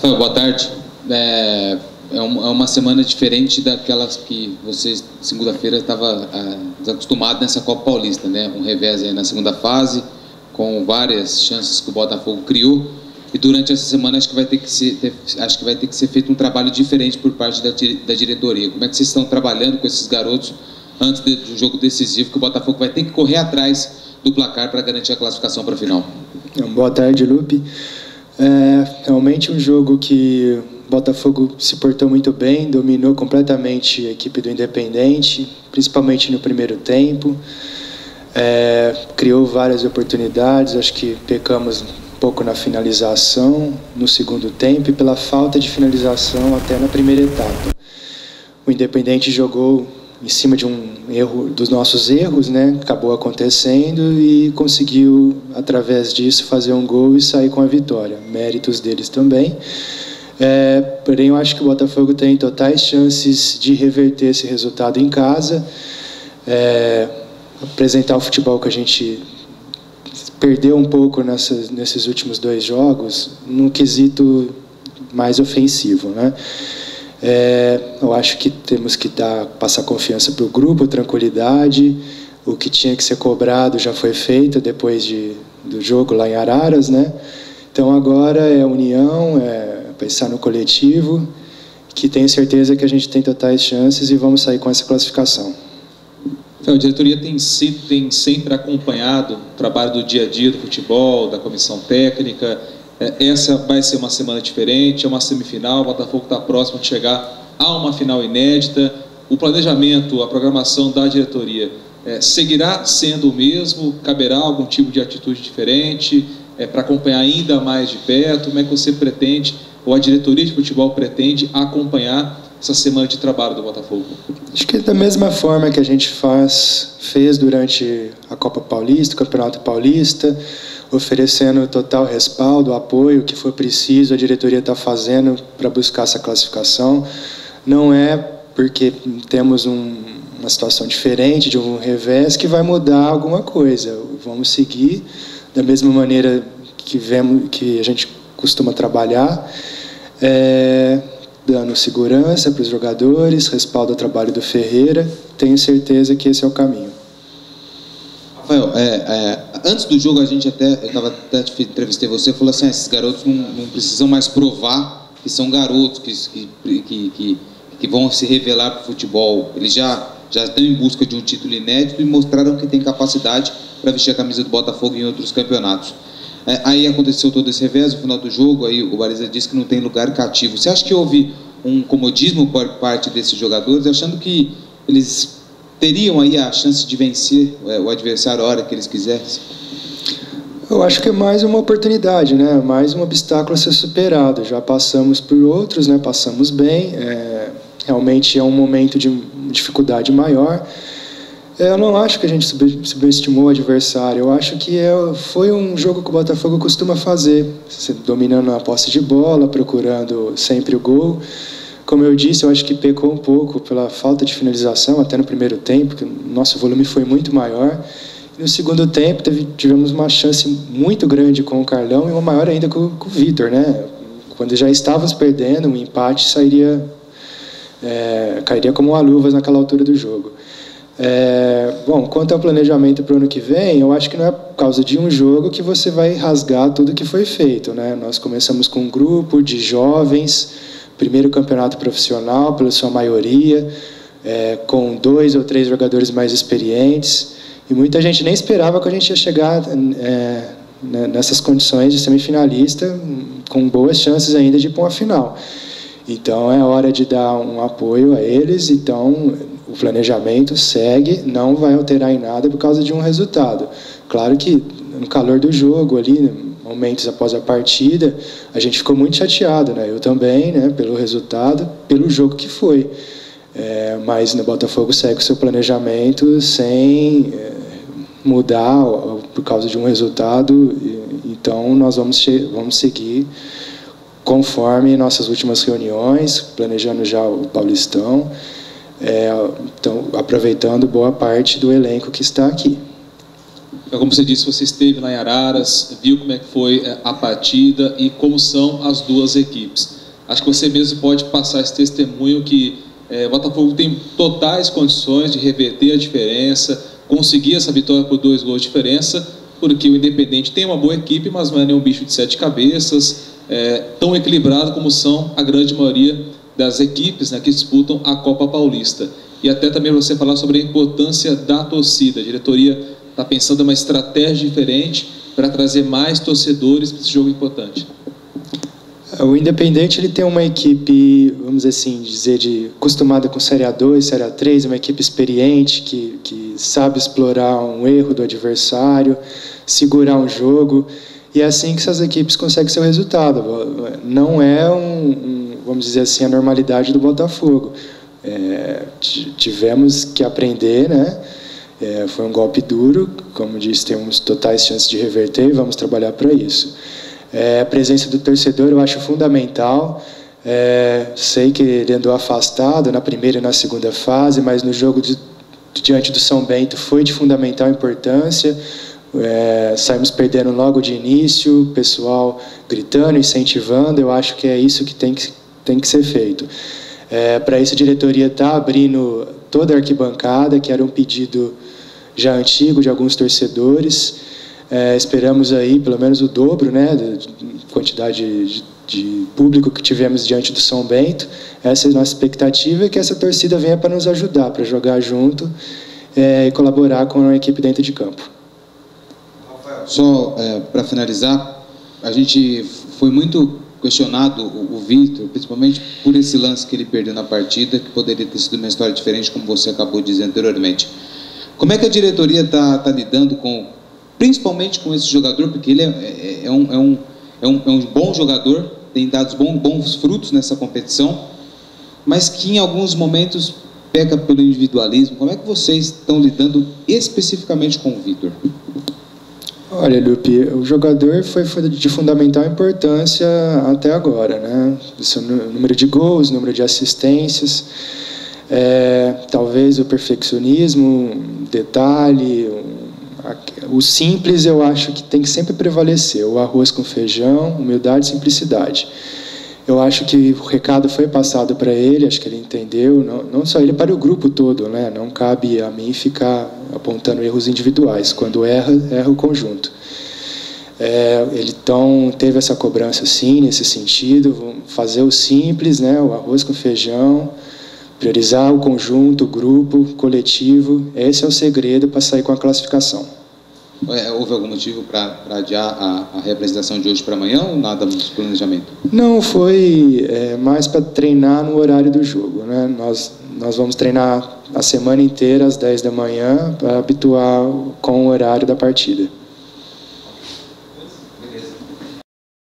Rafael, boa tarde. É, é, uma semana diferente daquelas que você, segunda-feira, estava ah, desacostumado nessa Copa Paulista, né? Um revés aí na segunda fase, com várias chances que o Botafogo criou. E durante essa semana acho que vai ter que ser, acho que vai ter que ser feito um trabalho diferente por parte da, da diretoria. Como é que vocês estão trabalhando com esses garotos antes do jogo decisivo que o Botafogo vai ter que correr atrás do placar para garantir a classificação para a final? Boa tarde, Lupe. É realmente um jogo que Botafogo se portou muito bem, dominou completamente a equipe do Independente, principalmente no primeiro tempo. É, criou várias oportunidades, acho que pecamos um pouco na finalização no segundo tempo e pela falta de finalização até na primeira etapa. O Independente jogou em cima de um erro dos nossos erros, né? Acabou acontecendo e conseguiu através disso fazer um gol e sair com a vitória. Méritos deles também. É, porém, eu acho que o Botafogo tem totais chances de reverter esse resultado em casa, é, apresentar o futebol que a gente perdeu um pouco nessas, nesses últimos dois jogos, no quesito mais ofensivo, né? É, eu acho que temos que dar, passar confiança para o grupo, tranquilidade. O que tinha que ser cobrado já foi feito depois de, do jogo lá em Araras, né? Então agora é união, é pensar no coletivo, que tenho certeza que a gente tem totais chances e vamos sair com essa classificação. Então, a diretoria tem, sido, tem sempre acompanhado o trabalho do dia a dia do futebol, da comissão técnica, essa vai ser uma semana diferente, é uma semifinal, o Botafogo está próximo de chegar a uma final inédita. O planejamento, a programação da diretoria é, seguirá sendo o mesmo? Caberá algum tipo de atitude diferente é, para acompanhar ainda mais de perto? Como é que você pretende, ou a diretoria de futebol pretende acompanhar essa semana de trabalho do Botafogo? Acho que da mesma forma que a gente faz, fez durante a Copa Paulista, o Campeonato Paulista, oferecendo total respaldo, apoio, que for preciso, a diretoria está fazendo para buscar essa classificação. Não é porque temos um, uma situação diferente de um revés que vai mudar alguma coisa. Vamos seguir da mesma maneira que, vemos, que a gente costuma trabalhar, é, dando segurança para os jogadores, respaldo ao trabalho do Ferreira. Tenho certeza que esse é o caminho. Rafael, é, é, antes do jogo a gente até, eu tava, até entrevistei você, falou assim, ah, esses garotos não, não, precisam mais provar que são garotos, que, que, que, que vão se revelar para o futebol. Eles já, já estão em busca de um título inédito e mostraram que têm capacidade para vestir a camisa do Botafogo em outros campeonatos. É, aí aconteceu todo esse revés, no final do jogo, aí o Bariza disse que não tem lugar cativo. Você acha que houve um comodismo por parte desses jogadores, achando que eles teriam aí a chance de vencer é, o adversário a hora que eles quisessem? Eu acho que é mais uma oportunidade, né? Mais um obstáculo a ser superado. Já passamos por outros, né? Passamos bem. É, realmente é um momento de dificuldade maior. É, eu não acho que a gente subestimou o adversário. Eu acho que é, foi um jogo que o Botafogo costuma fazer, dominando a posse de bola, procurando sempre o gol. Como eu disse, eu acho que pecou um pouco pela falta de finalização, até no primeiro tempo, que o nosso volume foi muito maior. No segundo tempo, teve, tivemos uma chance muito grande com o Carlão e uma maior ainda com, com o Vitor, né? Quando já estávamos perdendo, um empate sairia, é, cairia como uma luva naquela altura do jogo. É, bom, quanto ao planejamento para o ano que vem, eu acho que não é por causa de um jogo que você vai rasgar tudo que foi feito. Né? Nós começamos com um grupo de jovens primeiro campeonato profissional, pela sua maioria, é, com dois ou três jogadores mais experientes. E muita gente nem esperava que a gente ia chegar é, né, nessas condições de semifinalista, com boas chances ainda de ir para uma final. Então é hora de dar um apoio a eles. Então o planejamento segue, não vai alterar em nada por causa de um resultado. Claro que no calor do jogo ali, momentos após a partida, a gente ficou muito chateado, né? Eu também, né? Pelo resultado, pelo jogo que foi. É, mas no Botafogo segue o seu planejamento sem é, mudar por causa de um resultado. Então nós vamos vamos seguir conforme nossas últimas reuniões, planejando já o Paulistão. É, então aproveitando boa parte do elenco que está aqui. Como você disse, você esteve lá em Araras, viu como é que foi é, a partida e como são as duas equipes. Acho que você mesmo pode passar esse testemunho que é, o Botafogo tem totais condições de reverter a diferença, conseguir essa vitória por dois gols de diferença, porque o Independente tem uma boa equipe, mas não é nenhum bicho de sete cabeças, é, tão equilibrado como são a grande maioria das equipes né, que disputam a Copa Paulista. E até também você falar sobre a importância da torcida. A diretoria está pensando em uma estratégia diferente para trazer mais torcedores para esse jogo importante. O Independente ele tem uma equipe, vamos assim, dizer de acostumada com Série A2, Série A3, uma equipe experiente que, que sabe explorar um erro do adversário, segurar um jogo e é assim que essas equipes conseguem seu resultado. Não é um vamos dizer assim a normalidade do Botafogo. É, tivemos que aprender, né? É, foi um golpe duro, como disse, temos totais chances de reverter e vamos trabalhar para isso. É, a presença do torcedor eu acho fundamental. É, sei que ele andou afastado na primeira e na segunda fase, mas no jogo de, diante do São Bento foi de fundamental importância. É, saímos perdendo logo de início, pessoal gritando, incentivando. Eu acho que é isso que tem que, tem que ser feito. É, Para isso, a diretoria está abrindo toda a arquibancada, que era um pedido já antigo de alguns torcedores. É, esperamos aí pelo menos o dobro, né, de quantidade de, de, público que tivemos diante do São Bento. Essa é a nossa expectativa e que essa torcida venha para nos ajudar, para jogar junto é, e colaborar com a equipe dentro de campo. Só é, para finalizar, a gente foi muito questionado o, o Vitor, principalmente por esse lance que ele perdeu na partida, que poderia ter sido uma história diferente, como você acabou de dizer anteriormente. Como é que a diretoria está tá lidando com principalmente com esse jogador, porque ele é, é, é, um, é, um, é, um, é um bom jogador, tem dado bons, bons frutos nessa competição, mas que em alguns momentos peca pelo individualismo. Como é que vocês estão lidando especificamente com o Vitor? Olha, Lupe, o jogador foi, de fundamental importância até agora, né? O seu número de gols, número de assistências, é, talvez o perfeccionismo, detalhe, o simples eu acho que tem que sempre prevalecer. O arroz com feijão, humildade simplicidade. Eu acho que o recado foi passado para ele, acho que ele entendeu, não, não só ele, para o grupo todo, né? Não cabe a mim ficar apontando erros individuais. Quando erra, erra o conjunto. É, ele então teve essa cobrança sim, nesse sentido, fazer o simples, né? O arroz com feijão, priorizar o conjunto, o grupo, o coletivo. Esse é o segredo para sair com a classificação. É, houve algum motivo para adiar a, a, representação de hoje para amanhã ou nada no planejamento? Não, foi é, mais para treinar no horário do jogo. Né? Nós, nós vamos treinar a semana inteira às 10 da manhã para habituar com o horário da partida.